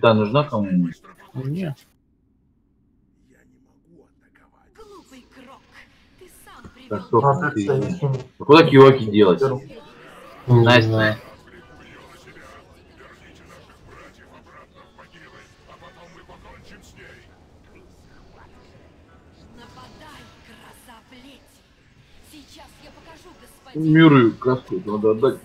Да, нужна кому-нибудь? Не. Глупый крок. Ты сам Так, стоп, Надо ты-. А Куда киоки делать? Не Настя. Миры краску надо отдать.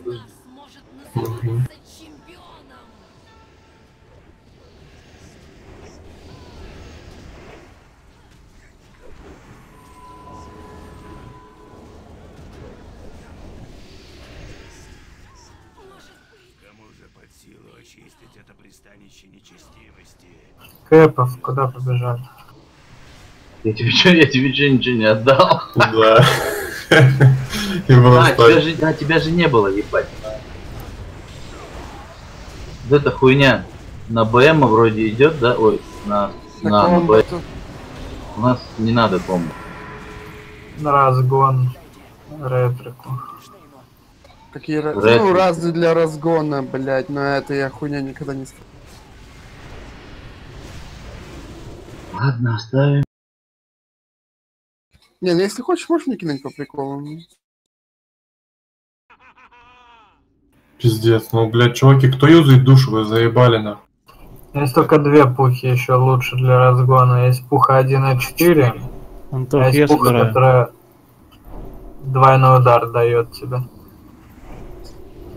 Кэпов, куда побежали? Я тебе что, я тебе что, ничего не отдал? Да. А, тебя же, а, тебя же не было, ебать. Вот эта хуйня на БМ вроде идет, да? Ой, на, на, на Таком Б. боту. У нас не надо комбо. Разгон. Ретрику. Какие раз... Ну, разы для разгона, блять, но это я хуйня никогда не ставлю. Ладно, оставим. Не, ну если хочешь, можешь мне кинуть по приколу. Пиздец. Ну, блядь, чуваки, кто юзает душу, вы заебали на. Есть только две пухи еще лучше для разгона. Есть пуха 1.4, а Антох, я есть пуха, собираю. которая двойной удар дает тебе.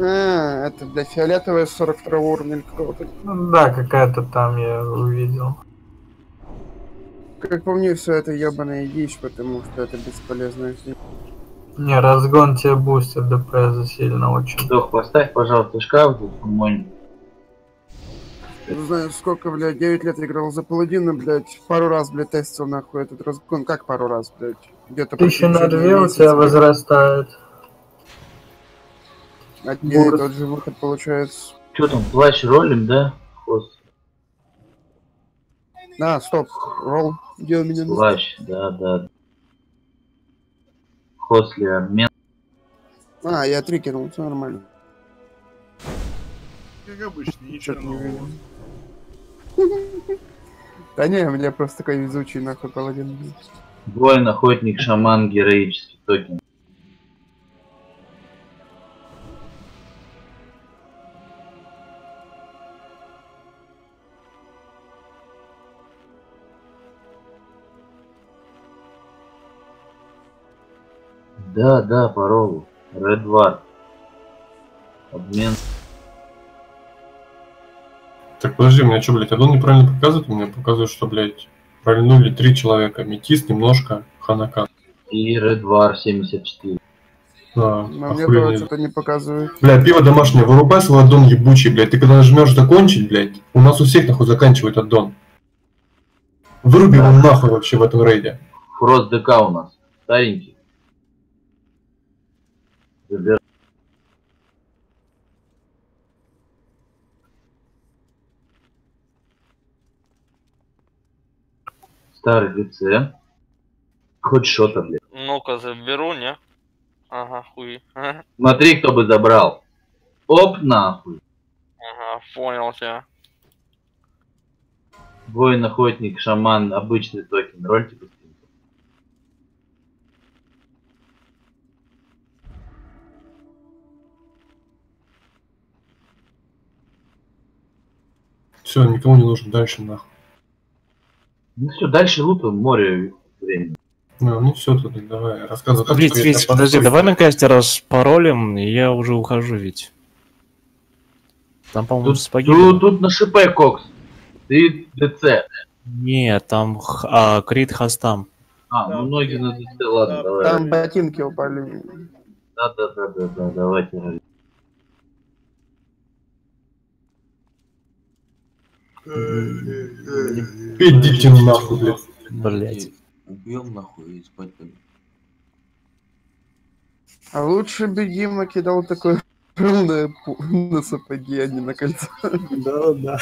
А, это для фиолетовая 42 уровня или какого-то. Ну да, какая-то там я увидел. Как по мне, все это ебаная дичь, потому что это бесполезная фигня. Не, разгон тебе бустит ДПС сильно очень. Дох, поставь, пожалуйста, шкаф по-моему. Не знаю, сколько, блядь, 9 лет играл за паладина, блядь, пару раз, блядь, тестил нахуй этот разгон. Как пару раз, блядь? Где-то почти на две у тебя возрастает. Один и тот же выход получается. Что там, плащ ролим, да? Хост, А, стоп, ролл, где у меня? плащ, да, да. Хосли обмен. А, я три кинул, все нормально. Как обычно, ничего нового. Да не, у меня просто такой везучий нахуй паладин. Воин, охотник, шаман, героический токен. Да, да, порогу. Редвар. Обмен. Так, подожди, у меня что, блядь, одно неправильно показывает? У меня показывает, что, блядь, прольнули три человека. Метис, немножко, Ханакан. И Редвар 74. Да, Но мне тоже что-то не показывает. Бля, пиво домашнее, вырубай свой аддон ебучий, блядь. Ты когда нажмешь закончить, блядь, у нас у всех нахуй заканчивает аддон. Выруби его нахуй вообще в этом рейде. Фрост ДК у нас. Старенький. Старый ГЦ. Хоть что-то, блядь. Ну-ка, заберу, не? Ага, хуй. Смотри, кто бы забрал. Оп, нахуй. ага, понял тебя. Воин, охотник, шаман, обычный токен. Роль типа Все, никому не нужен дальше нахуй. Ну все, дальше лупим море времени. Ну, ну все, тогда давай, рассказывай. как Вить, Вить, подожди, давай на кастера с паролем, и я уже ухожу ведь. Там, по-моему, Тут, спаги. тут, тут на шипе кокс. Ты ДЦ. Не, там х- а, Крит Хастам. А, ну ноги на ДЦ, ладно, давай. Там ботинки упали. Да, да, да, да, да, давайте. Идите нахуй, блядь. Блять. Убьем нахуй и спать пойдем. А лучше бы Дима кидал такой на, на сапоги, а не на кольцо. Да, да.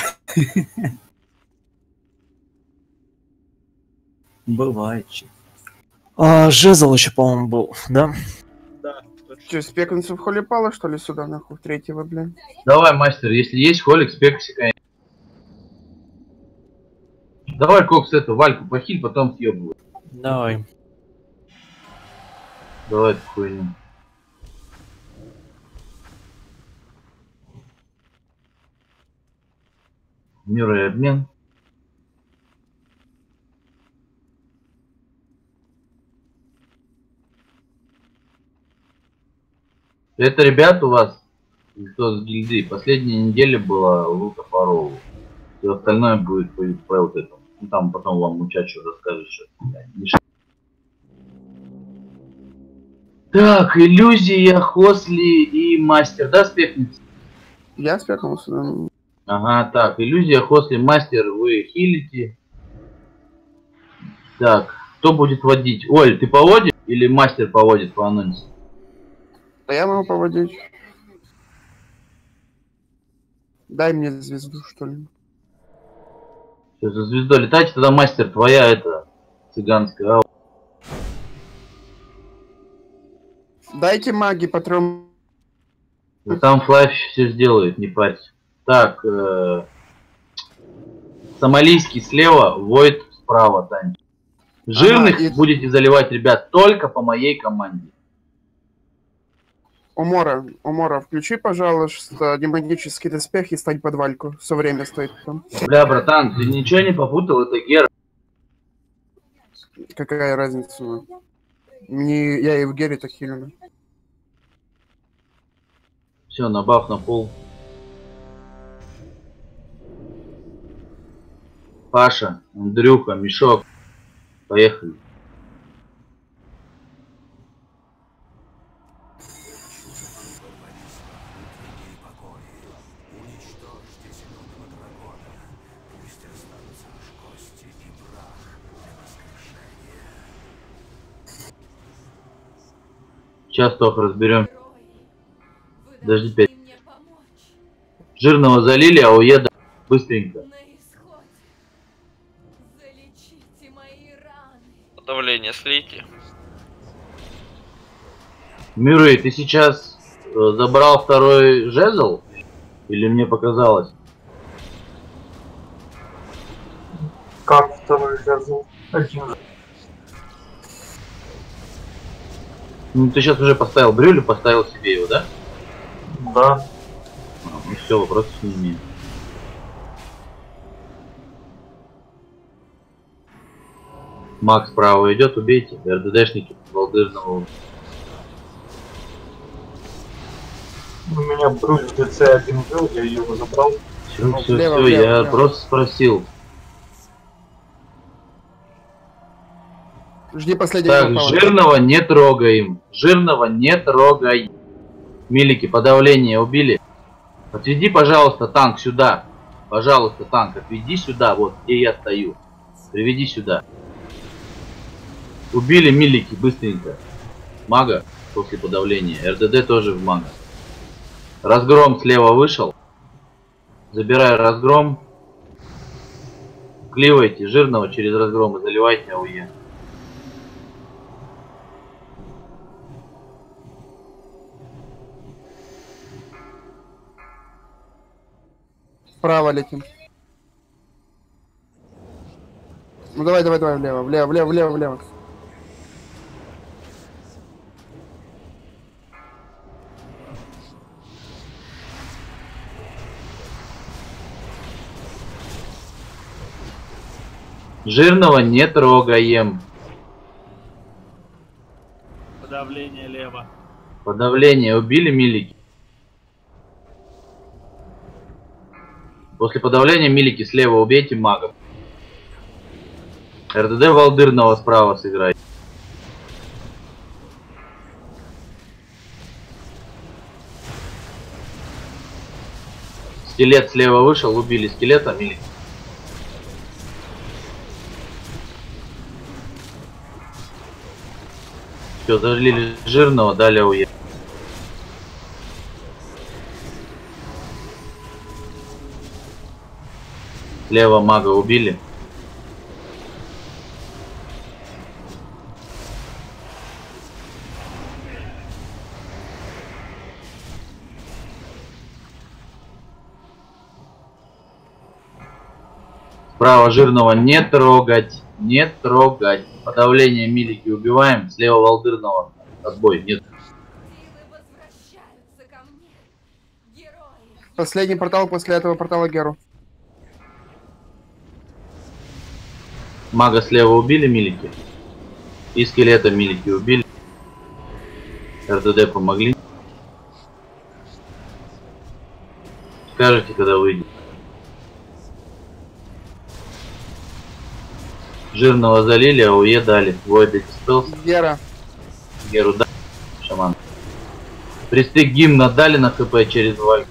Бывает. А, жезл еще, по-моему, был, да? Че, спекнуться в холле пала, что ли, сюда, нахуй, в третьего, блин? Давай, мастер, если есть холик, спекси, конечно. Давай, Кокс, эту Вальку похиль, потом съебывай. Давай. Давай эту хуйню. Мир и обмен. Это, ребят, у вас, кто с гильдии, последняя неделя была лута Фарову. Все остальное будет по, по вот этому. Ну, там потом вам мучачу расскажет, что Так, иллюзия, Хосли и мастер, да, спекница? Я спекнулся, да. Ага, так, иллюзия, Хосли, мастер, вы хилите. Так, кто будет водить? Оль, ты поводишь или мастер поводит по анонсу? Да я могу поводить. Дай мне звезду, что ли. Что за звездой летать, тогда мастер твоя это цыганская. Дайте маги по трем. да там Флайф все сделает, не парься. Так, э, Сомалийский слева, Войд справа, Тань. Жирных Ага, и- будете заливать, ребят, только по моей команде. Умора, Умора, включи, пожалуйста, демонический доспех и стань под вальку. Все время стоит там. Бля, братан, ты ничего не попутал, это Гера. Какая разница? ну? Мне, я и в Гере так хилю. Все, набав на пол. Паша, Андрюха, Мешок. Поехали. Сейчас только разберем. Подожди, должны пять. Жирного залили, а уеда быстренько. На исходе. Залечите мои раны. Давление слейте. Мюррей, ты сейчас э, забрал второй жезл? Или мне показалось? Как второй жезл? Один же. Ну, ты сейчас уже поставил брюль и поставил себе его, да? Да. Ну все, вопросов не имею. Макс справа идет, убейте. РДДшники Волдырного. У меня брюль в ДЦ один был, я его забрал. Все, все, влево, все, влево, я влево. просто спросил. Жди последнего Так, упала. жирного не трогаем. Жирного не трогай. Милики, подавление убили. Отведи, пожалуйста, танк сюда. Пожалуйста, танк, отведи сюда, вот где я стою. Приведи сюда. Убили милики, быстренько. Мага после подавления. РДД тоже в мага. Разгром слева вышел. Забирай разгром. Кливайте жирного через разгром и заливайте АУЕ. Вправо летим. Ну давай, давай, давай, влево, влево, влево, влево, влево. Жирного не трогаем. Подавление лево. Подавление убили милики. После подавления милики слева убейте магов. РДД Волдырного справа сыграй. Скелет слева вышел, убили скелета, милики. Все, залили жирного, далее уедем. Слева мага убили. Право жирного не трогать. Не трогать. Подавление милики убиваем. Слева волдырного. Отбой. Нет. Силы возвращаются ко мне. Герои. Последний портал после этого портала Геру. Мага слева убили милики. И скелета милики убили. РДД помогли. Скажите, когда выйдет. Жирного залили, а УЕ дали. Void Dispels, Гера. Геру дали. Шаман. Пристык гимна дали на хп через валь.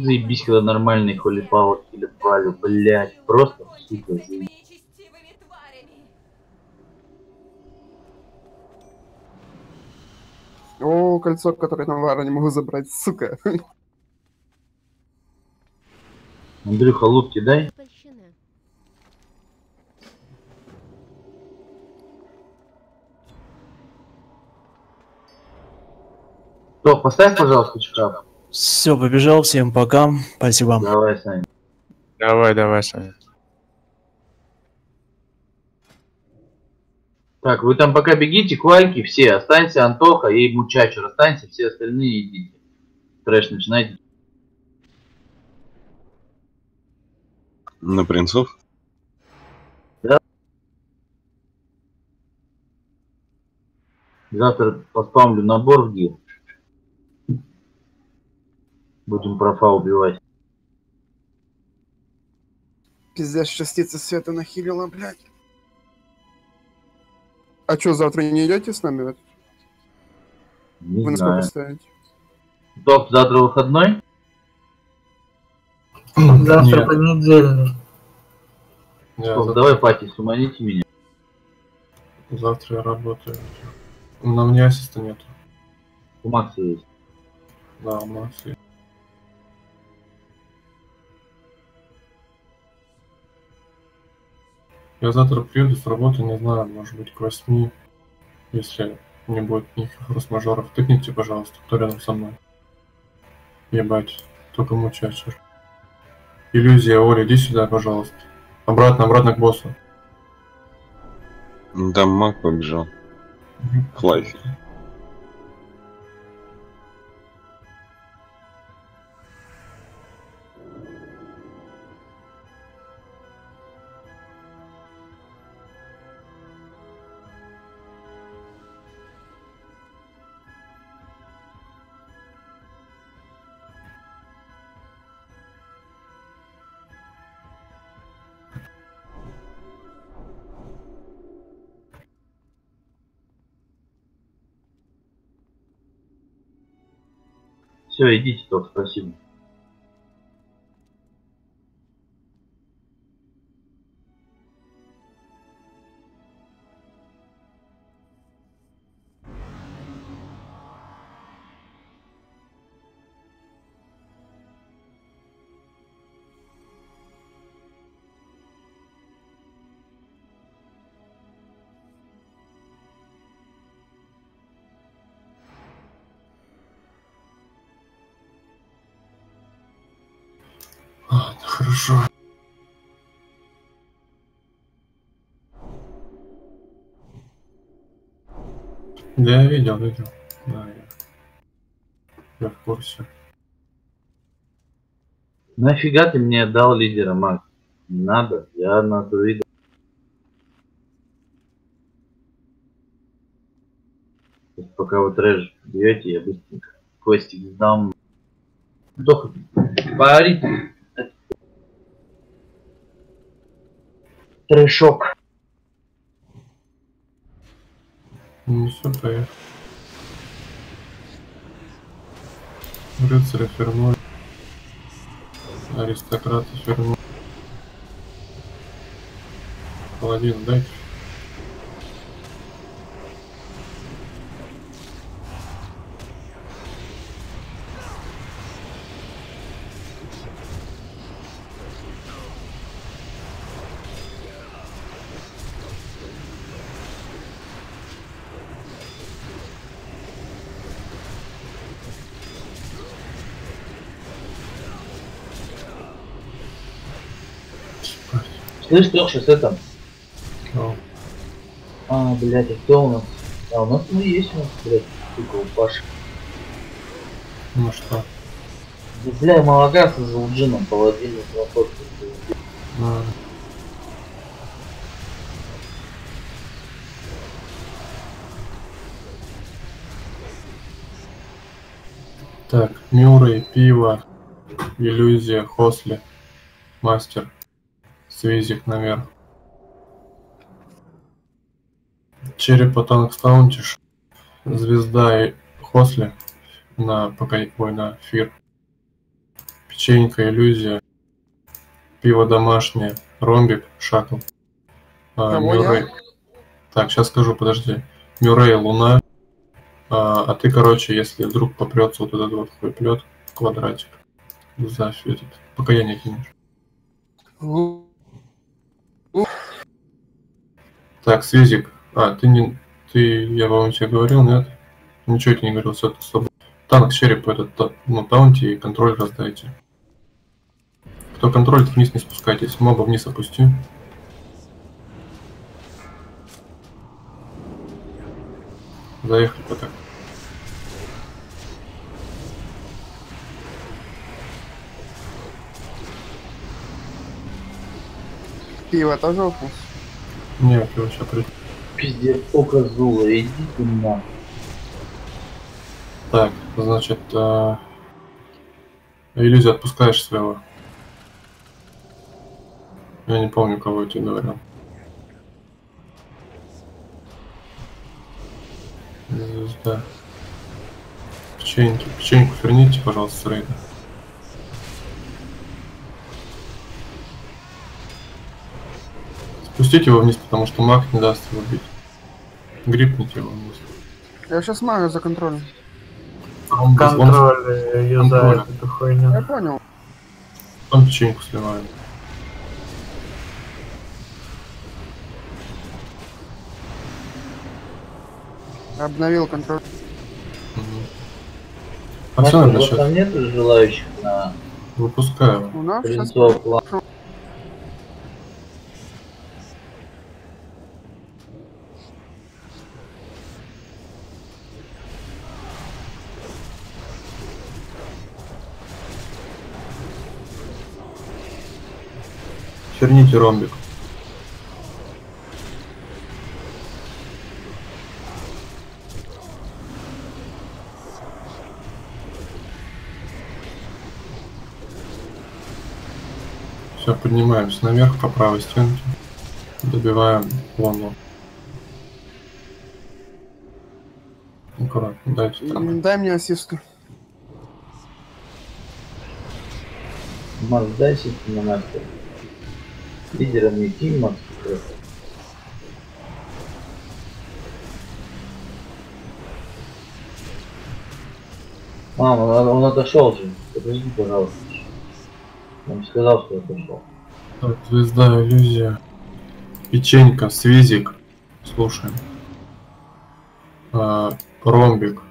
Заебись, когда нормальный холипаут или валю, блять, просто, сука, заебись. О, кольцо, которое на Вара не могу забрать, сука. Андрюха, лут кидай. Тох, поставь, пожалуйста, шкаф. Все, побежал, всем пока. Спасибо. Давай, Саня. Давай, давай, Саня. Так, вы там пока бегите к Вальке, все, останься Антоха и Мучачер, останься, все остальные идите. Трэш начинайте. На принцов? Завтра поставлю набор в гир. Будем профа убивать. Пиздец, частица света нахилила, блядь. А чё, завтра не идете с нами? Не Вы на знаю. сколько ставите? Топ, завтра выходной? Завтра понедельник. За- давай, Пати, суманите меня. завтра я работаю. На мне ассиста нету. У Макса есть. Да, у нас есть. Я завтра приеду с работы, не знаю, может быть, к восьми, если не будет никаких форс-мажоров. Тыкните, пожалуйста, кто рядом со мной. Ебать, только мучачер. Иллюзия, Оля, иди сюда, пожалуйста. Обратно, обратно к боссу. Там маг побежал. В лайфе. Идите, Топ, спасибо. Да, я видел, видел. Да, я, я в курсе. Нафига ты мне дал лидера, Макс? Не надо, я на друида. Пока вы трэш бьете, я быстренько квестик сдам. Только поорите. Трэшок. Ну все, поехали. Рыцаря вернули. Аристократа вернули. Паладин, дайте. Слышь, Тоша, с этом. О, А, блядь, а кто у нас? А, у нас ну есть у нас, блядь, сука, у Паши. Ну что? Да, бля, Малагаса за Лджином паладину на А, Так, Мюррей, Пиво, Иллюзия, Хосли, Мастер, Свизик наверх. Черепа танк стаунтиш, Звезда и Хосли на пока ой, на Фир. Печенька, Иллюзия, Пиво домашнее, Ромбик, Шакл. А, я? Мюррей. Так, сейчас скажу, подожди. Мюррей, Луна, а, а ты, короче, если вдруг попрется вот этот вот хуеплет, квадратик, за этот, покаяние кинешь. Так, Свизик, а, ты не, ты, я, по-моему, тебе говорил, нет? Ничего тебе не говорил, все, ты с тобой. Танк, череп, этот, ну, таунти и контроль раздайте. Кто контролит, вниз не спускайтесь, моба вниз опусти. Заехали пока. Пиво тоже упал? Нет, его сейчас придет. Пиздец, око Зула, иди ты на. Так, значит, а, иллюзию отпускаешь своего. Я не помню, кого я тебе говорил. Звезда. Печеньки. Печеньку верните, пожалуйста, с рейда. Спустите его вниз, потому что маг не даст его бить. Грипните его вниз. Я сейчас мага за контролем. Он, он- Контроль э, юзает эту хуйню. Я понял. он печеньку сливает. Обновил контроль. Мгм. Пацаны, Максим, у вас там нет желающих на выпускаю. У нас сейчас Черните ромбик. Все, поднимаемся наверх по правой стенке. Добиваем лону. Аккуратно, дайте там. Дай мне ассисту. Макс, дай сесть на мастер. Кинь, Макс. Мама, он, он отошел же. Подожди, пожалуйста. Он сказал, что отошел. Так, звезда, иллюзия. Печенька, свизик. Слушаем. А, ромбик.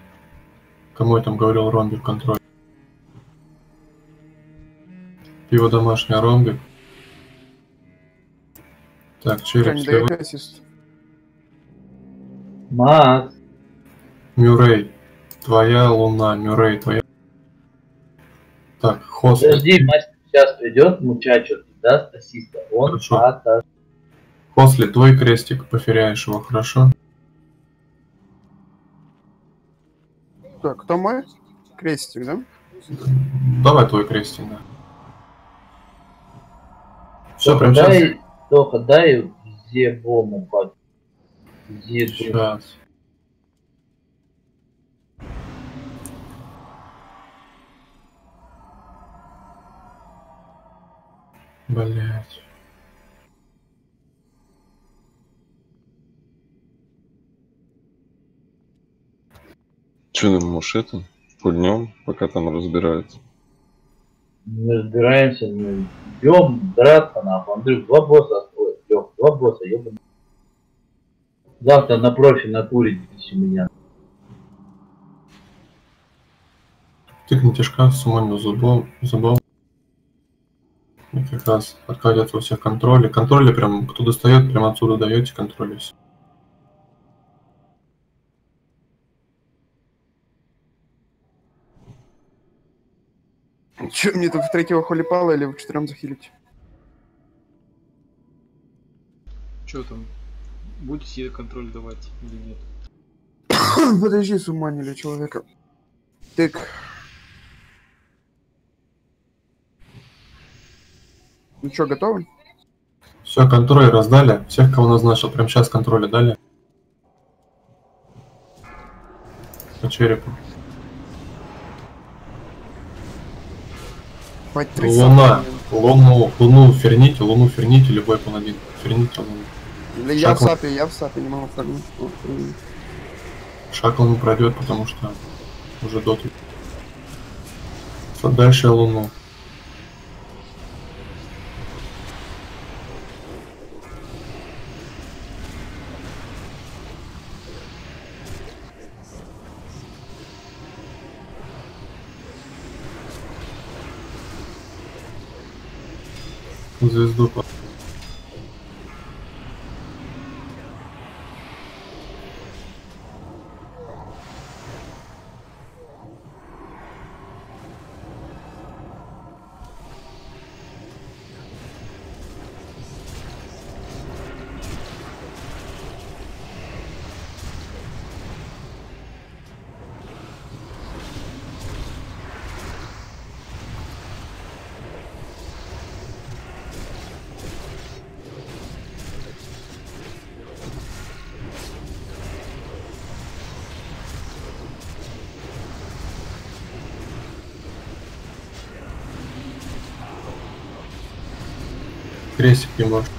Кому я там говорил ромбик контроль? Пиво домашнее ромбик. Так, череп слева. Макс, Мюррей. Твоя луна, Мюррей, твоя. Так, хост. подожди, мастер сейчас придет, мучачо даст ассиста. Он Хорошо. ата. После твой крестик, поферяешь его, хорошо? Так, кто мой? Крестик, да? Давай твой крестик, да. Все, прям сейчас. Дай, только дай зебому под. Зебу. Сейчас. Блять. Че, думаешь, это? Пульнем, пока там разбираются. Мы разбираемся, мы идем драться нахуй. Андрюх, два босса осталось. Лёх, два босса, ёбаный. Завтра на профи на туре здесь у меня. Тыкни тяжка с умом зубом, зубом. И как раз откладывается у всех контроли. Контроли прям, кто достает, прям отсюда даете контроли. Че, мне тут в третьего холипала или в четырем захилить? Что там? Будете себе контроль давать или нет? Подожди, суманили человека. Так. Ну что, готовы? Все, контроль раздали. Всех, кого назначил, прям сейчас контроли дали. По черепу. Мать три Луна. Луну, луну ферните, луну ферните, любой паладин. Ферните луну. Да Я в Шакал. сапе, я в сапе, не могу м. Шакал не пройдет, потому что уже доты. Дальше луну. Звезду по- крестик не может.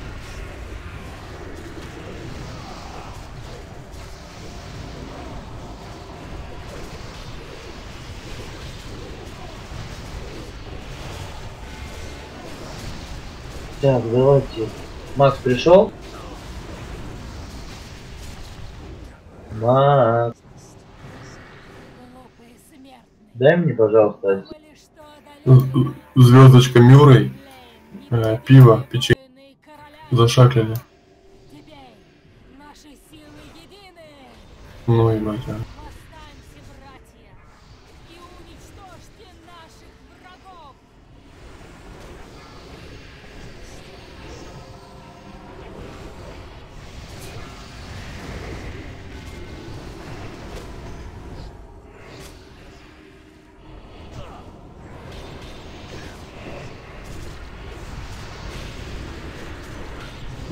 Так, давайте. Макс пришел? Макс, дай мне, пожалуйста, один. Звездочка Мюррей, э, пиво, печенье. Зашаклили. Ну и батя.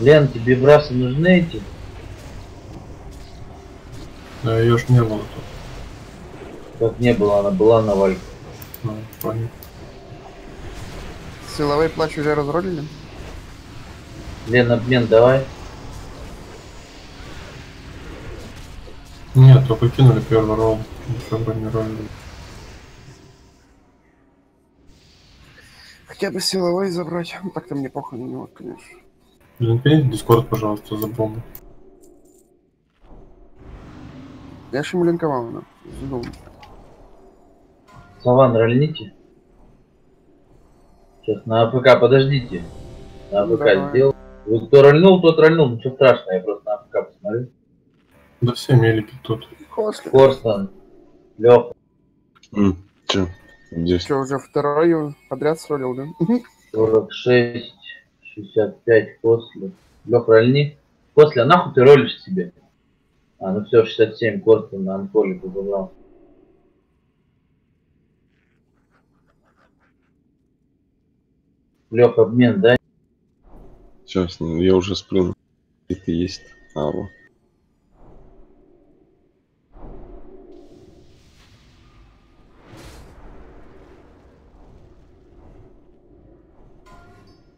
Лен, тебе брасы нужны эти? Да ее ж не было тут. Как не было, она была на вальке. Ну, понял. Силовой плащ уже разролили? Лен, обмен давай. Нет, только кинули первый ролл. Еще бронировали. Хотя бы силовой забрать. Ну, Так-то мне похуй на него, конечно. Киньте дискорд, пожалуйста, за бомбу. Я ж ему линковал, ну, задумал. Саван, рольните. Сейчас на АПК, подождите. На АПК Давай. сделал. Вот кто рольнул, тот рольнул. Ничего страшного, я просто на АПК посмотрю. Да все мелики тут. После. Корстон, Леха, М, Чё? Здесь. Что, уже второй подряд сролил, да? 46, 65 после. Лех, рольни. После, а нахуй ты ролишь себе? А, ну все, 67 Корстон на анколику забрал. Лех, обмен, дай. Сейчас, ну, я уже сплю. Это есть. А, вот.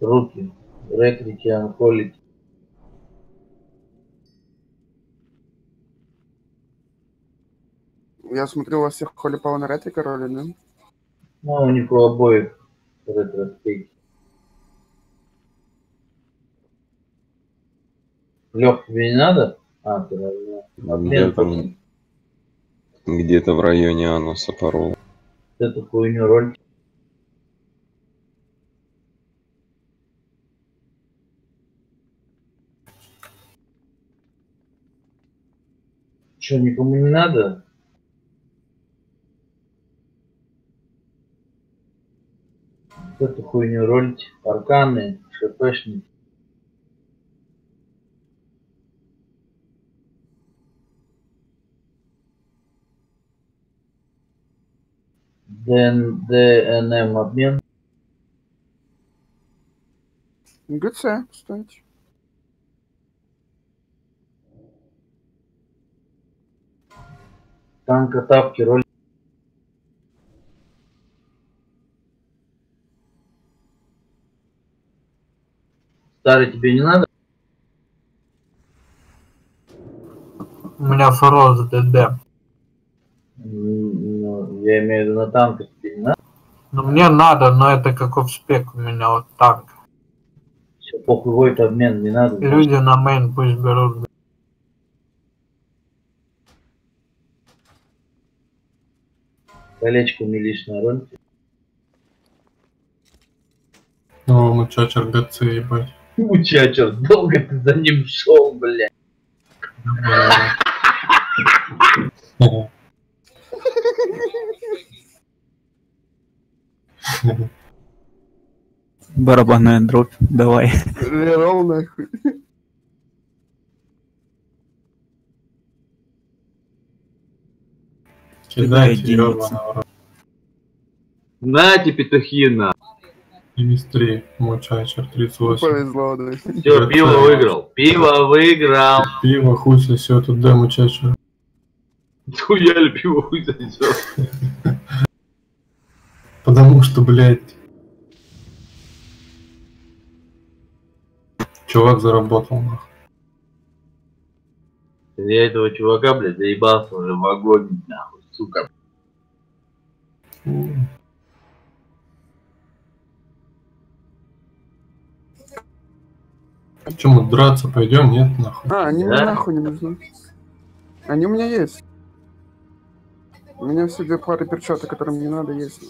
Руки. Рекрити, анколики. Я смотрю, у вас всех холипала на ретрика роли, да? Ну, у них у обоих ретро-стейки. Лех, тебе не надо? А, ты рольнул. А где-то, где-то в районе ануса порол. эту хуйню роль. Что, никому не надо? Вот Эту хуйню ролить. Арканы, шпшники. ДН, ДНМ обмен. ГЦ, кстати. Танка, тапки, роль. Старый тебе не надо? У меня Фроз ДД. М, Ну, я имею в виду на танка тебе не надо. Ну мне надо, но это каков спек у меня вот танк. Все, похуй, войт обмен не надо. Люди на мейн пусть берут. Колечко милишная роль. Ну, мучачер ГЦ, ебать. Мучачер, долго ты за ним шел, блядь. Барабанная дробь, давай. Рерол нахуй. Кидайте, единица. ёбаного рота. Нате, петухина. 73, мучачер, 38. Повезло, да. Все, пиво выиграл. Пиво выиграл. Пиво, хуй сосет, тут да, мучачер. Хуяли пиво хуй сосёт. Потому что, блядь, чувак заработал, нахуй. Я этого чувака, блядь, заебался уже в огонь, нахуй, сука. Че мы драться пойдем? Нет, нахуй. А, они мне Да? нахуй не нужны. Они у меня есть. У меня все две пары перчаток, которые мне надо, есть.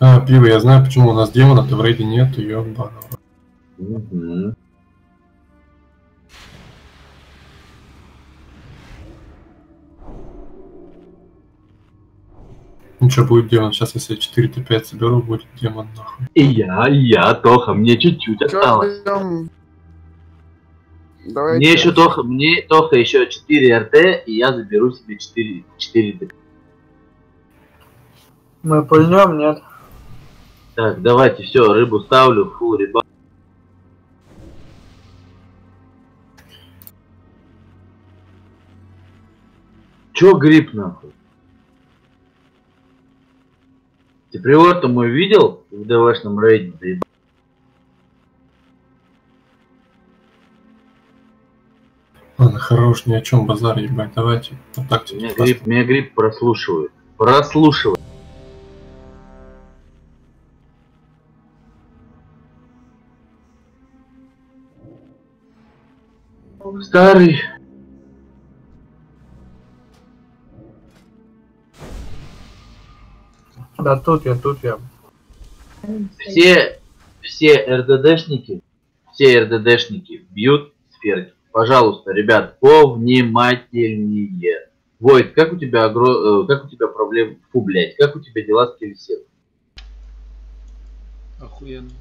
А, пиво, я знаю, почему у нас демона-то в рейде нет, ёбаного. Мгм. Ну что будет демон? Сейчас, если я 4 5 соберу, будет демон, нахуй. И я, и я, Тоха, мне чуть-чуть осталось. ждём? Давайте. Мне еще Тоха, мне Тоха еще 4 РТ, и я заберу себе 4, 4 ДК. Мы пульнем, нет? Так, давайте, все, рыбу ставлю, фу, рыба. Чё гриб нахуй? Ты приор-то мой видел в ДВшном рейде? Да еб- Ладно, хорош, ни о чем базар, ебать. Давайте по тактике. Меня гриб, меня гриб прослушивает. Прослушивает. Старый. Да тут я, тут я. Все, все РДДшники, все РДДшники бьют сферки. Пожалуйста, ребят, повнимательнее. Войт, как у тебя огро... э, как у тебя проблемы? Фу, блядь, как у тебя дела с Кельсет? Охуенно.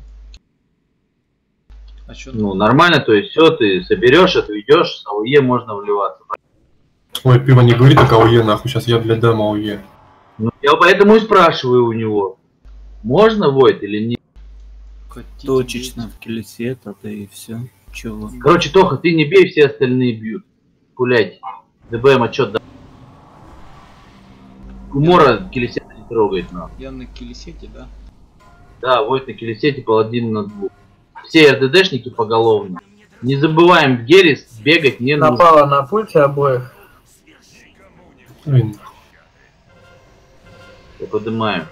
А чё? Ну, нормально, то есть все, ты соберешь, отведешь, с АУЕ можно вливаться. Ой, пиво, не говори так АОЕ, нахуй. Сейчас я, блядь, дам АОЕ. Ну, я поэтому и спрашиваю у него, можно Войт или нет? Хотите Точечно в кельце, тогда и все. Чего? Короче, Тоха, ты не бей, все остальные бьют. Гулять. ДБМ отчет да. Умора Келесет не трогает нахуй. Я на килисете, да? Да, Войт на Келесете паладин на двух. Все РДДшники поголовно. Не забываем в Герис бегать не нужно. Напала на пульте обоих. Нахуй. Я поднимаю.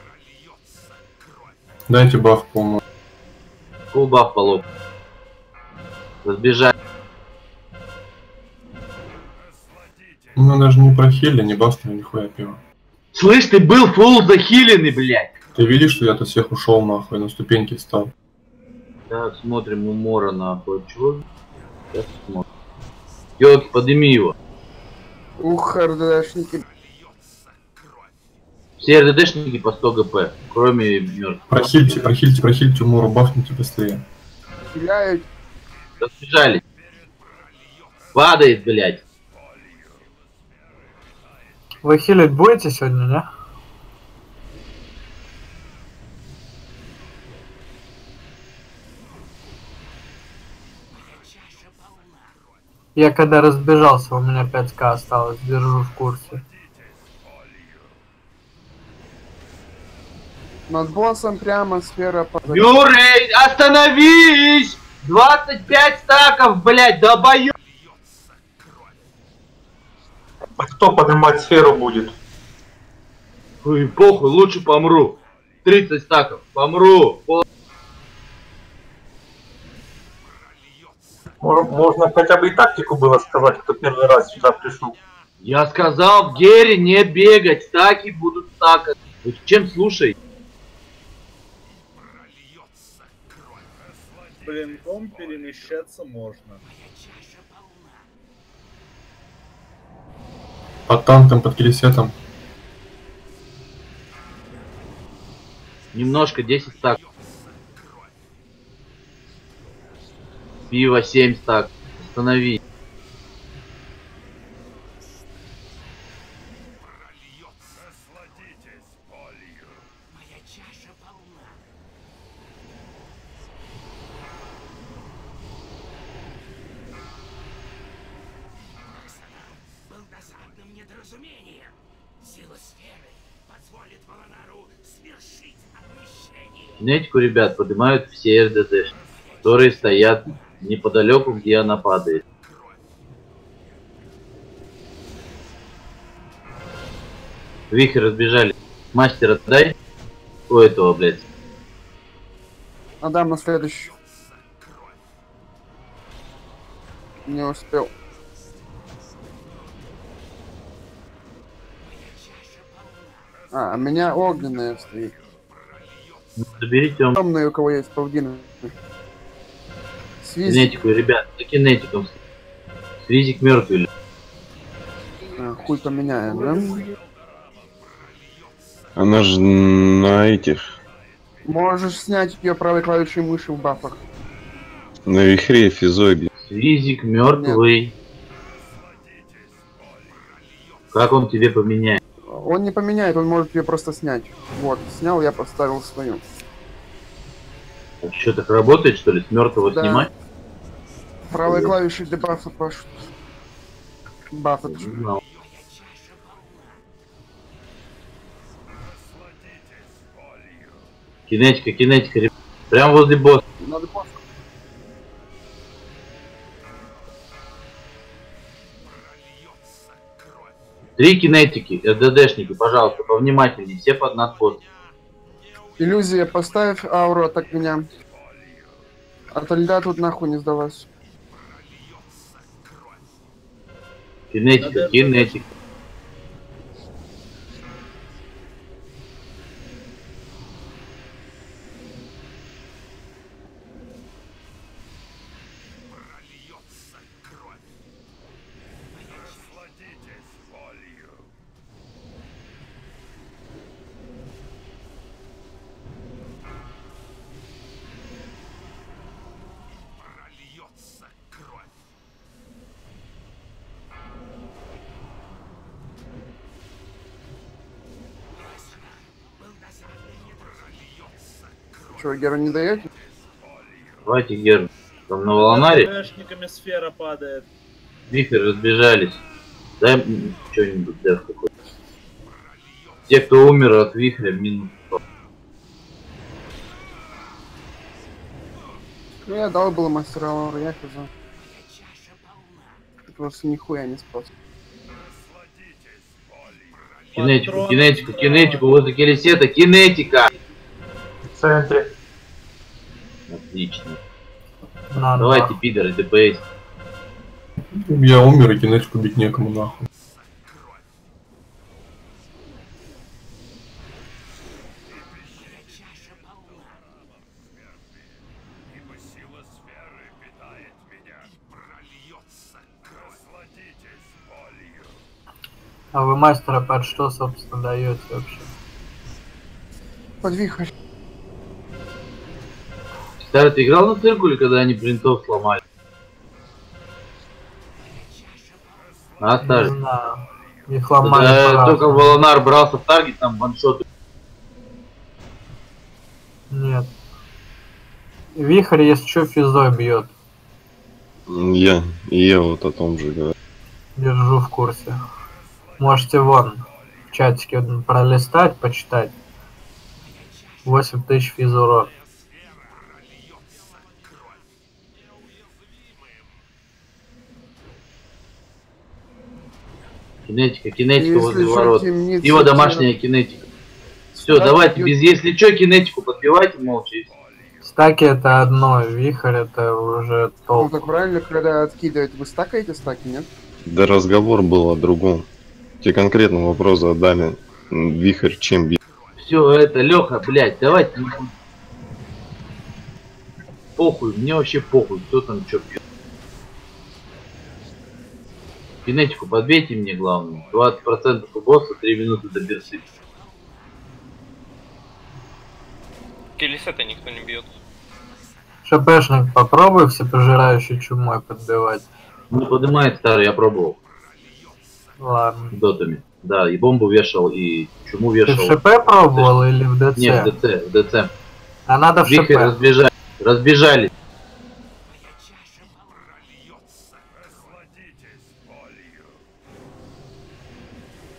Дайте баф, по-моему. Фул баф по лоб. Разбежать. Ну, даже не прохили, не бафнули, нихуя пиво. Слышь, ты был фул захиленный, блядь. Ты видишь, что я от всех ушел нахуй, на ступеньки встал? Так, смотрим у Мора нахуй. Чего? Сейчас смотрим. Ёлки, подними его. Ух, РДшники. Все РДДшники по 100 ГП, кроме мертвых. Прохильте, прохильте, прохильте Умору, бахните быстрее. Стреляют. Разбежали. Падает, блядь. Вы хилить будете сегодня, не? Я когда разбежался, у меня 5к осталось, держу в курсе. Над боссом прямо сфера позади. Юрей, остановись! 25 стаков, блядь, долбоёб! А кто поднимать сферу будет? Ой, похуй, лучше помру. 30 стаков, помру. По- Можно хотя бы и тактику было сказать, кто первый раз сюда пришел. Я сказал, в Гере не бегать, стаки будут стакать. Вы чем слушай? Блинком перемещаться можно. Под танком, под келесетом. Немножко, 10 стаков. Пиво 7 стаков. Останови. Нетику, ребят, поднимают все РДД, которые стоят неподалеку, где она падает. Вихрь разбежали. Мастера дай. У этого, блядь. Адам на следующий. Не успел. А, меня огненная стоит. Заберите он Темные, у кого есть паудины. Свиз. кинетику, ребят, за кинетиком. Свизик мертвый. А, хуй поменяем, да? Она же на этих, Можешь снять ее правой клавишей мыши в бафах. на вихре физоби. Свизик мертвый. Как он тебе поменяет? Он не поменяет, он может ее просто снять. Вот, снял, я поставил свою. Что так работает, что ли, с мертвого Да. снимать? Правой клавишей для бафа пош... Баф это Не что? знал. Кинетика, кинетика, ребят. Прям возле босса. Надо босса. Три кинетики, РДДшники, пожалуйста, повнимательнее, все под надпос. Иллюзия, поставь ауру от меня. От льда тут нахуй не сдалась. Кинетика, кинетика. Че, Гера не даете? Давайте, Гер, там на Волонаре РДшниками сфера падает. вихрь разбежались. Дай что-нибудь, деф какой-то. Те, кто умер от вихря, минус 100. Ну я дал было мастера ауры, я хз. Ты просто нихуя не спас. Кинетику, кинетику, кинетику, возле келесета, кинетика! В центре. Отлично. А, Давайте, да. пидоры, ДПС. Я умер, и кинетику бить некому, нахуй. А вы мастера под что, собственно, даете вообще? Под. Старый, ты играл на циркуле, когда они принтов сломали? А, Не старый? знаю. Их ломали Когда только Волонар брался в таргет, там ваншоты. Нет. Вихрь, если что, физой бьет. Я, и я вот о том же говорю. Держу в курсе. Можете вон в чатике пролистать, почитать. 8 тысяч физ урон. Кинетика, кинетика Если возле ворот. темница, Его домашняя кинетика. Все, Да, давайте, без если что, кинетику подбивайте молча. Стаки это одно, вихрь это уже Ну толк. так правильно, когда откидывает, вы стакаете стаки, нет? Да разговор был о другом. Тебе конкретно вопрос задали. Вихрь чем бьет? Все, это, Леха, блядь, давайте. Похуй, мне вообще похуй, кто там что пьет. Кинетику подбейте мне, главное. 20% у босса, 3 минуты до берсы. Келесета никто не бьет. ШПшник, попробуй всепожирающей чумой подбивать. Не поднимает старый, я пробовал. Ладно. Дотами. Да, и бомбу вешал, и чуму Ты в вешал. ШП пробовал или в ДЦ? Нет, в ДЦ, в ДЦ. А надо в Вихрь ШП. разбежали. Разбежались.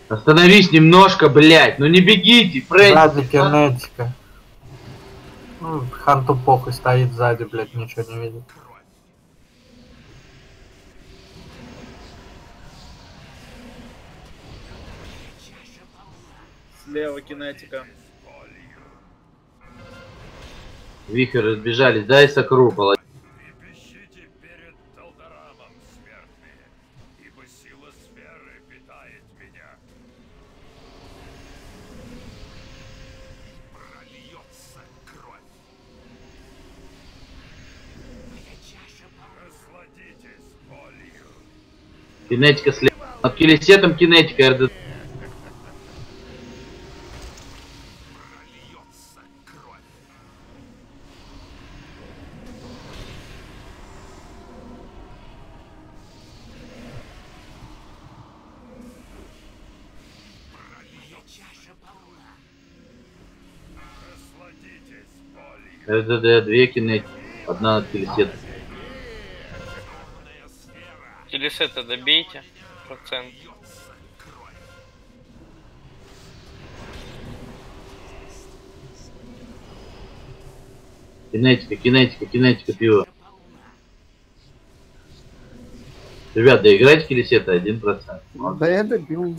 Остановись немножко, блядь. Ну не бегите, Фрэнк. Сзади кинетика. Ну, ханту похуй стоит сзади, блядь, ничего не видит. Слева кинетика. Вихрь разбежались. Дай сокру. Кинетика слева. Над килисетом кинетика РД. РДД, две кинетики. Одна над килисетом. Келесета добейте. Процент. Кинетика, кинетика, кинетика, пиво. Ребят, доиграйте килисета 1%. Да я добил.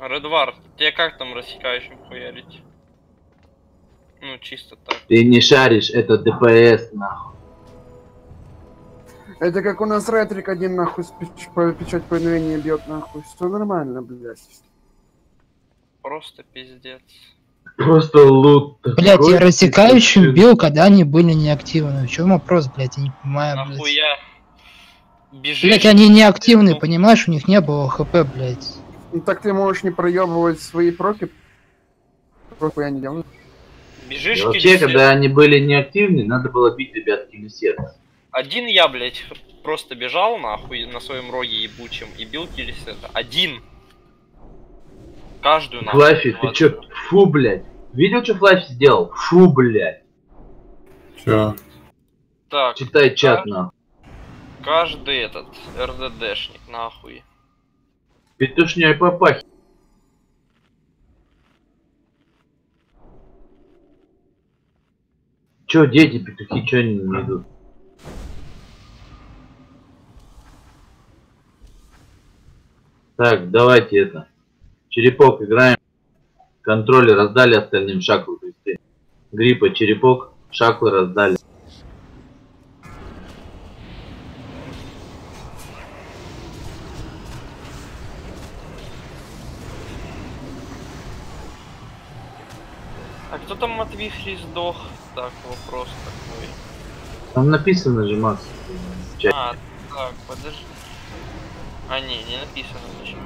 Редвар, тебе как там рассекающим хуярить? Ну, чисто так. Ты не шаришь, это ДПС, нахуй. Это как у нас ретрик один нахуй с печ- по- печать повиновения бьет нахуй. Все нормально, блядь. Просто пиздец. Просто лут. Блять, я рассекающим бил, когда они были неактивны. В чем вопрос, блять, я не понимаю, блядь. Нахуя? Бежишь. Блять, они неактивны, понимаешь, у них не было хп, блять. Ну так ты можешь не проебывать свои проки. Проку я не делаю. Бежишь И вообще, когда они были неактивны, надо было бить ребят килисет. Один я, блядь, просто бежал нахуй на своем роге ебучем и бил килисета. Один. Каждую нахуй. Флаффи, ты чё? Фу, блядь. Видел, что Флаффи сделал? Фу, блядь. Чё? Так, Читай чат, нахуй. каждый этот РДДшник, нахуй. Петушня и папахи. Чё, дети, петухи, чё они не идут? Так, давайте это. Черепок играем. Контроли раздали остальным шаклы. Гриппа, черепок, шаклы раздали. А кто там от вихри сдох? Так, вопрос такой. Там написано же, чате. А, Так, подожди. А, не, не написано ничего.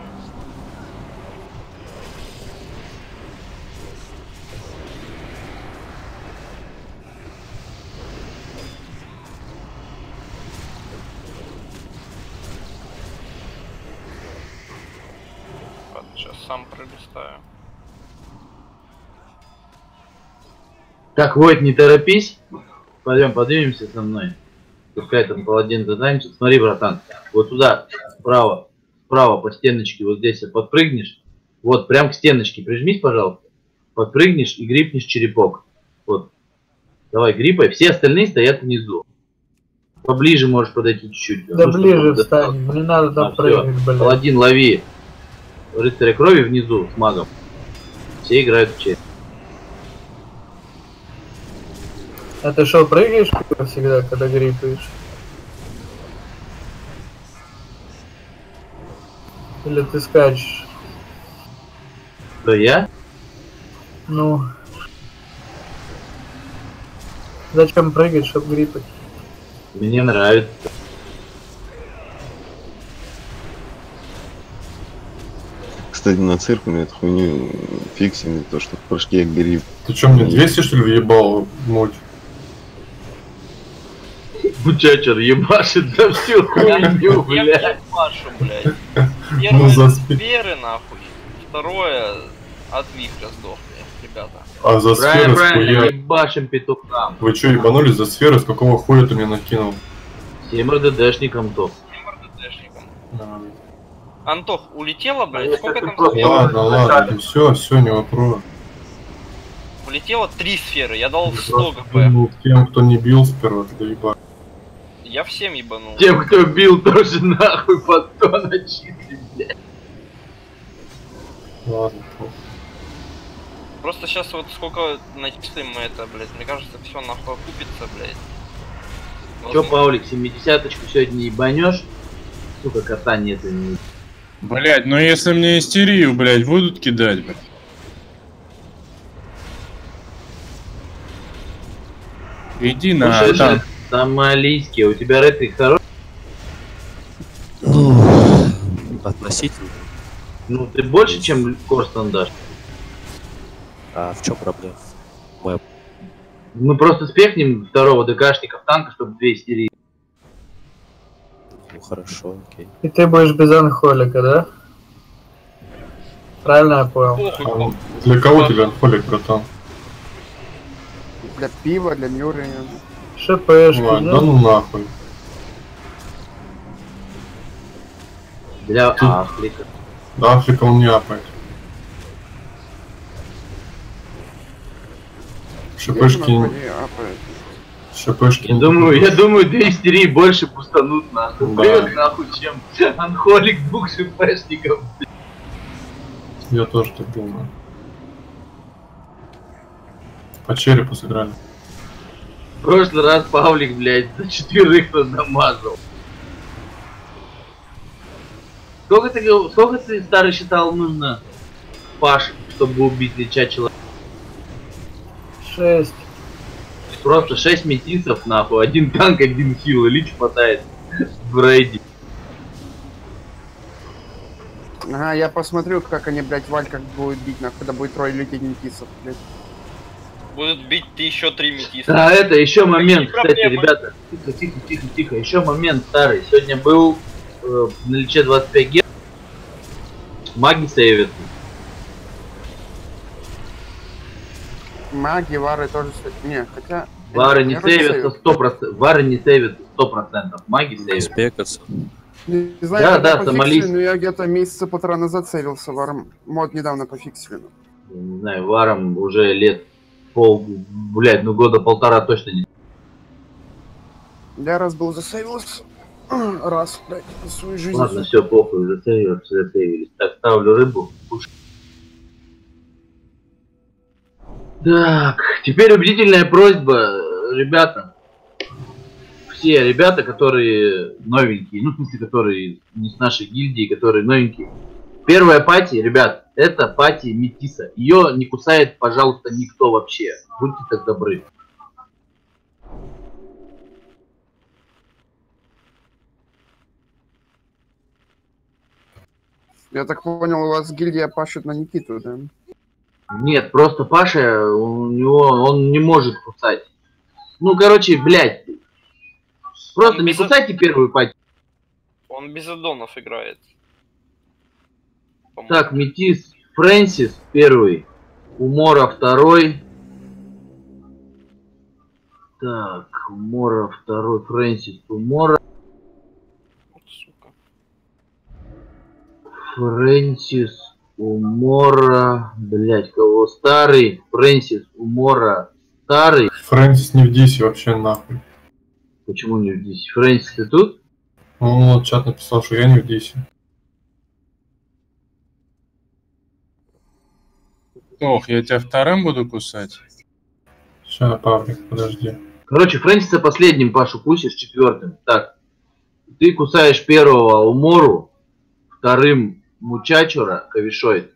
Ладно, сейчас сам пролистаю. Так, Войт, не торопись. Пойдем, поднимемся со мной. Пускай там паладин затанчит. Смотри, братан, вот туда, справа, справа по стеночке, вот здесь подпрыгнешь. Вот, прям к стеночке прижмись, пожалуйста. Подпрыгнешь и грипнешь черепок. Вот. Давай, грипай. Все остальные стоят внизу. Поближе можешь подойти чуть-чуть. Да Ну, ближе встань, не надо А, там всё. прыгать, блядь. Паладин, лови. Рыцаря крови внизу с магом. Все играют в честь. А ты что, прыгаешь всегда, когда грипаешь? Или ты скачешь? Кто я? Ну. Зачем прыгать, чтобы грипать? Мне нравится. Кстати, на цирке эту хуйню фиксили, то, что в прыжке гриб. Ты чё, мне 200 что ли въебал муть? Бучачер ебашит за всю хуйню, Я блядь. ебашу, блядь. Ну, Первое за от спи- сферы, нахуй. Второе от вихря сдохли, ребята. А за сферы правильно, хуя... ебашим петухам. Вы чё, ебанулись за сферы? С какого хуя ты мне накинул? Всем РДДшникам то. Антох, улетела, блядь? Сколько там Ладно, ладно, все, все, не вопрос. Улетело три сферы, я дал 100 гп. Ну, тем, кто не бил сперва, да ебать. Я всем ебанул. Тем, кто бил, тоже нахуй по 100 начисли, блядь. Ладно. Просто сейчас вот сколько начислим мы это, блядь, мне кажется, все нахуй окупится, блядь. Чё, Паулик, 70-очку сегодня ебанешь? Сука, кота нет и не... Блять, ну если мне истерию, блять, будут кидать, блядь. Иди на Слушай, там. Сомалийский, у тебя рейтинг хороший? Ну, относительно. Ну, ты больше, чем Корстон дашь? А в чем проблема? Моя Мы просто спехнем второго ДКшника в танка, чтобы две истерии. Ну хорошо, окей. И ты будешь без анхолика, да? Правильно я понял? А для кого тебе анхолик, братан? Для пива, для Нюры. ШПшки, Ладно, да ну нахуй. Для Африка. Да, Африка он не апает. Шипышки... Шипышки... Я думаю, я думаю, две истерии больше пустанут нахуй. Да. Блин, нахуй, чем анхолик двух шипешников. Я тоже так думаю. По черепу сыграли. В прошлый раз Павлик, блядь, за четверых намазал. Сколько ты, сколько ты старый считал нужно, Паш, чтобы убить лича человека? Шесть. Просто 6 метисов, нахуй, один танк, один хил, и лич хватает в рейде. Ага, я посмотрю, как они, блядь, Валь как будут бить, нахуй, когда будет трое людей метисов, блядь. Будут бить ты еще три метиста. А это еще момент, Какие кстати, проблемы? ребята. Тихо, тихо, тихо, тихо. Еще момент старый. Сегодня был э, на личе 25 ге. Маги сейвят. Маги, вары тоже... Не, хотя... Вары не сейвятся 100%. Вары не сейвятся 100%. Маги сейвят. Спекаться. Не знаю, Да, да, пофиксили, сомалийский. но я где-то месяца полтора назад сейвился варом. Мод недавно пофиксили. ну. Не знаю, варом уже лет пол, блядь, ну года полтора точно не. Я раз был засейвился. Раз, блядь, за свою жизнь. Ладно, все, похуй, сейвер, засейвились. Так, ставлю рыбу. Кушай. Так, теперь убедительная просьба, ребята. Все ребята, которые новенькие, ну, в смысле, которые не с нашей гильдии, которые новенькие. Первая пати, ребят, это пати Метиса. Ее не кусает, пожалуйста, никто вообще. Будьте так добры. Я так понял, у вас гильдия пашет на Никиту, да? Нет, просто Паша, у него, он не может кусать. Ну, короче, блядь. Просто он не кусайте первую пати. Он без аддонов играет. По-моему. Так, Метис Фрэнсис первый. Умора второй. Так, Умора второй. Фрэнсис Умора. Вот сука. Фрэнсис Умора. Блять, кого? Старый. Фрэнсис Умора. Старый. Фрэнсис не в дисе вообще нахуй. Почему не здесь? Фрэнсис, ты тут? Он вот чат написал, что я не в дисе. Ох, я тебя вторым буду кусать. Сейчас, Павлик, подожди. Короче, Фрэнсиса последним Пашу кусишь, четвертым. Так, ты кусаешь первого Умору, вторым Мучачура, Кавишоид.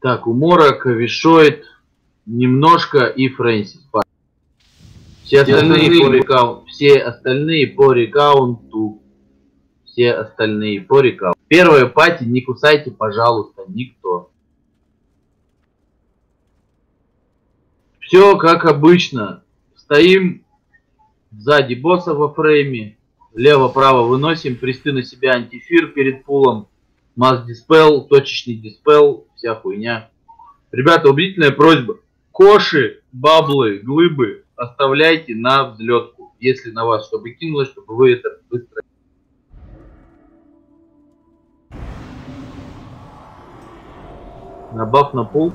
Так, Умора, Кавишоид, немножко и Фрэнсис. Все остальные по рекаунту. Все остальные по рекаунту. Все остальные по рекаунту. Первая пати не кусайте, пожалуйста, никто. Все как обычно. Стоим сзади босса во фрейме. Лево-право выносим. Присты на себя антифир перед пулом. Масс диспел, точечный диспел, вся хуйня. Ребята, убедительная просьба. Коши, баблы, глыбы оставляйте на взлетку. Если на вас чтобы кинулось, чтобы вы это быстро... На баф на пул.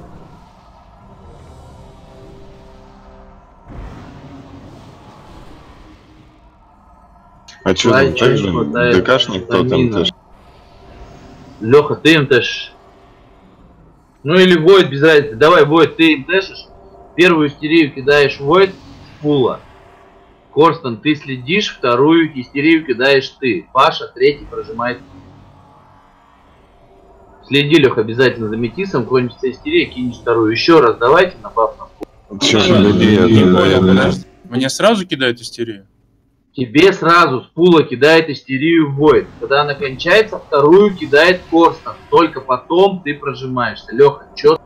А что там так же? ДКшник кто там тоже? Леха, ты им тэшишь. Ну или Войд, без разницы. Давай, Войд, ты им тэшишь. Первую истерию кидаешь Войд с пула. Корстон, ты следишь, вторую истерию кидаешь ты. Паша, третий прожимает. Следи, Лех, обязательно за метисом. Кончится истерия, кинешь вторую. Еще раз давайте на баф на же людей. Мне сразу кидают истерию? Тебе сразу с пула кидает истерию Войд. Когда она кончается, вторую кидает Корстон. Только потом ты прожимаешься. Леха, чё?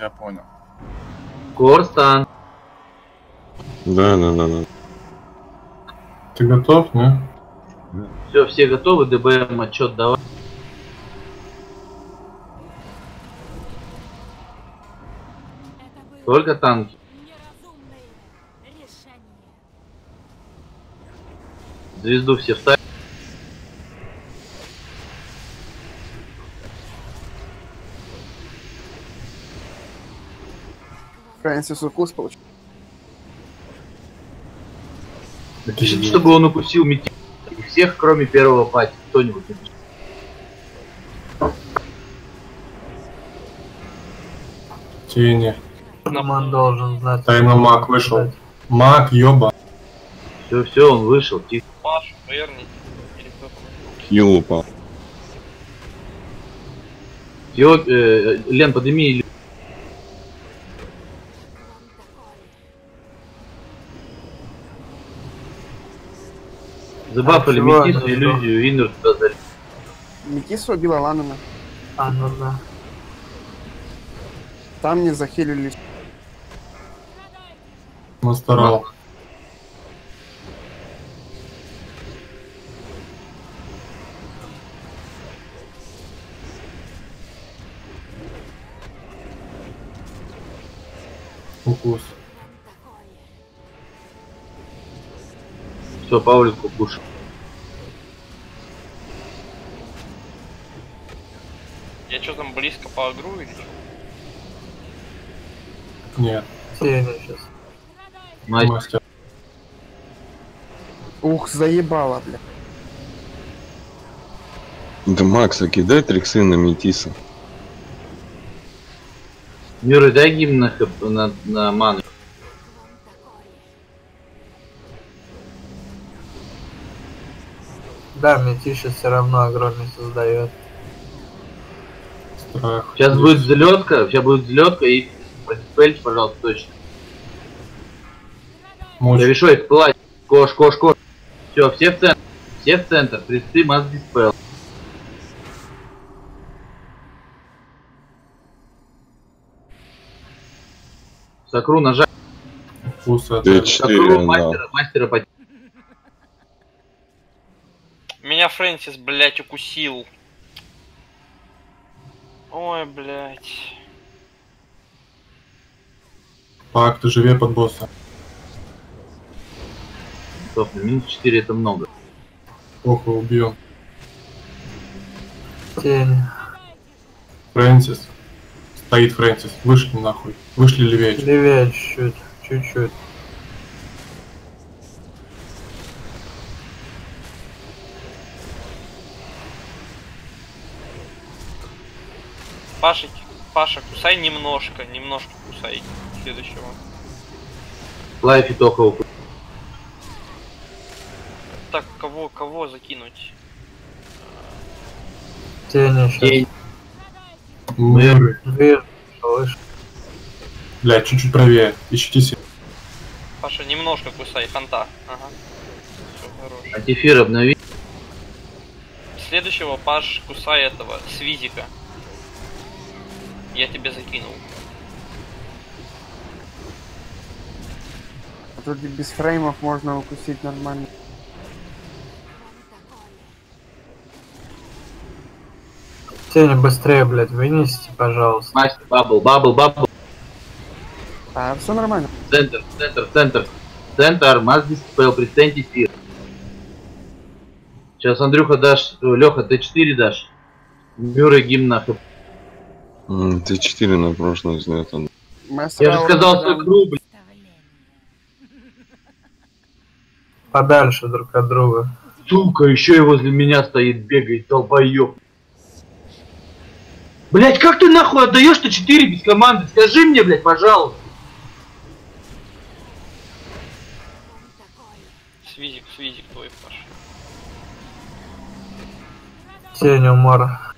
Я понял. Корстон. Да, да, да, да. Ты готов, не? Все, все готовы, ДБМ отчет давай. Только танки. Звезду все вставь. Фрэнсис укус получил. Напишите, чтобы он укусил мети. И всех, кроме первого пати. Кто-нибудь напишите. Тени. Он должен знать. Тайно маг вышел. Маг, ёба. Все, все, он вышел. Тихо. Там? Хил упал. Всё, э, Лен, подними или- Забафали чего метису, иллюзию, иннер туда залез. Метису убила Ланана. А, ну да. Там не захилились. Настарал. Укус. Все, Паулик укушал. Я что там близко по игру или что? Нет. Тени сейчас. Мастер. Мастер. Ух, заебало, бля. Да Макса, кидай триксы на Метиса. Мюррей, дай гимн на, на, на ману. Да, Метиша все равно огромный создает. Страх. Сейчас будет взлетка, сейчас будет взлетка и продиспельте, пожалуйста, точно. Мощь. Я решаю, плать. Кош, кош, кош. Все, все в центр. Все в центр. Кресты, масс диспел. Сакру нажать. Д4, Сакру да. мастера, мастера по... Меня Фрэнсис, блядь, укусил. Ой, блядь. Пак, ты живее под босса. Стоп, минус 4 это много. Похуй, убьем. Тень. Фрэнсис. Стоит Фрэнсис. Вышли нахуй. Вышли левее. чуть. Левее чуть-чуть. Чуть-чуть. Паша, Паша, кусай немножко, немножко кусай следующего. Лайф и только Так, кого, кого закинуть? Тень. Мэр. Слышу. Блядь, чуть-чуть правее. Ищите себе. Паша, немножко кусай, ханта. Ага. Все, хорош. Антифир обнови. Следующего Паш кусай этого, свизика. Я тебе закинул. Тут и без фреймов можно укусить нормально. Тени быстрее, блядь, вынесите, пожалуйста. Мастер, бабл, бабл, бабл. А, все нормально. Центр, центр, центр. Центр, масс диспел, представьте фир. Сейчас Андрюха дашь, Леха, Т4 дашь. Мюррей гимна. М, Т4 на прошлом снято. Я же сказал Сакру, блядь. Подальше друг от друга. Сука, еще и возле меня стоит, бегает, долбоеб. Блять, как ты нахуй отдаешь то 4 без команды? Скажи мне, блядь, пожалуйста. Свизик, свизик твой, Паша. Тень умора.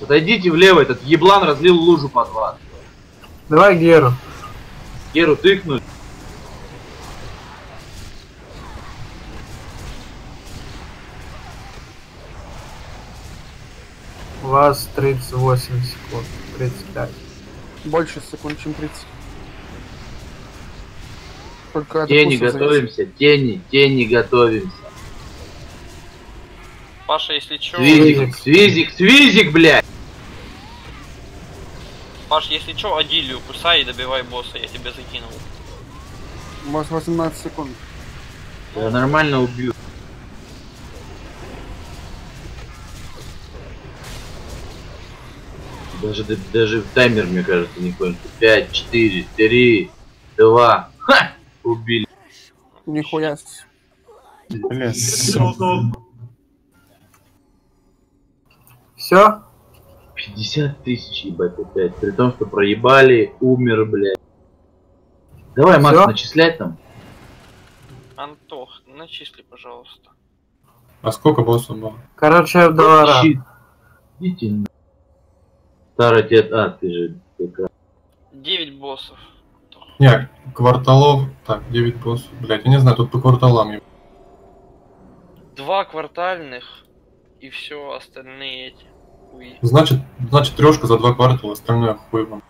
Отойдите влево, этот еблан разлил лужу под вас. Давай Геру. Геру тыкнуть. Вас 38 секунд. 35. Больше секунд, чем 30. Только от Тени укуса зависит. готовимся, тени, тени готовимся. Паша, если чё... Свизик, свизик, свизик, блядь. Паш, если чё, Адилию кусай и добивай босса, я тебя закинул. У вас 18 секунд. Я нормально убью. Даже, даже таймер, мне кажется, не кончится. 5, 4, 3, 2. Ха! Убили. Нихуя. Бля, Все? 50 тысяч, ебать, опять. При том, что проебали, умер, блядь. Давай, Макс, Всё? начислять там. Антох, начисли, пожалуйста. А сколько боссов было? Короче, доллара. Щит. Идите на. Старый дед, а, ты же ТК. 9 боссов. Не, кварталов. Так, 9 боссов. Блять, я не знаю, тут по кварталам. Два квартальных и все остальные эти. Хуи. Значит, значит трешка за два квартала, остальное хуй вам.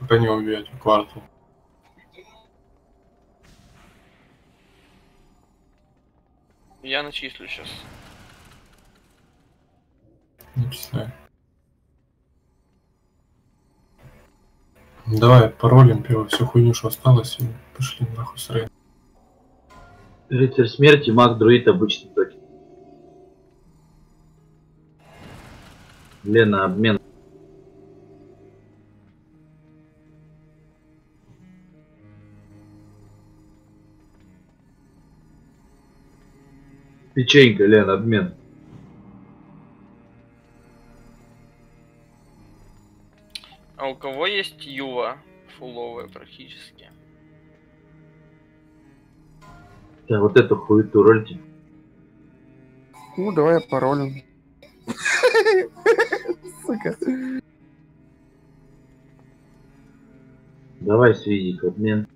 Пока не убьете квартал. Я начислю сейчас. Начисляю. Давай паролем пиво, всю хуйню, что осталось, и пошли нахуй с рейда. Рыцарь смерти, маг, друид, обычный токен. Лена, обмен. Печенька, Лен, обмен. А у кого есть юва фуловая практически? Да, вот эту хуету рольте. Ну, давай я паролем. Сука. Давай свидеть обмен.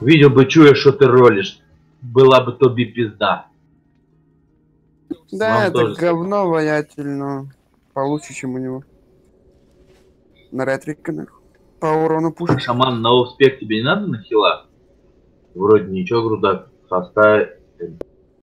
Видел бы, чуя, что ты ролишь. Была бы тобі пизда. Да, Вам это тоже говно воятельно. Получше, чем у него. На ретриканах. По урону пушки. Шаман, на успех тебе не надо на хила? Вроде ничего, грудак. Составь.